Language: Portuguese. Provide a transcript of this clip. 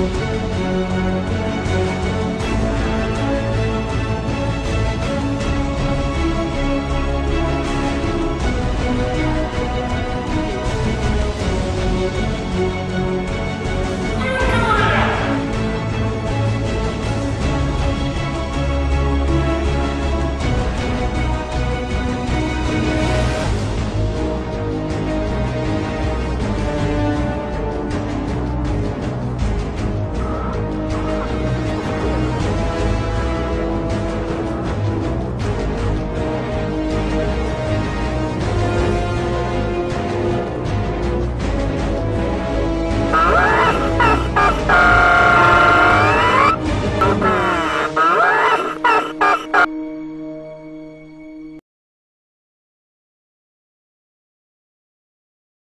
Música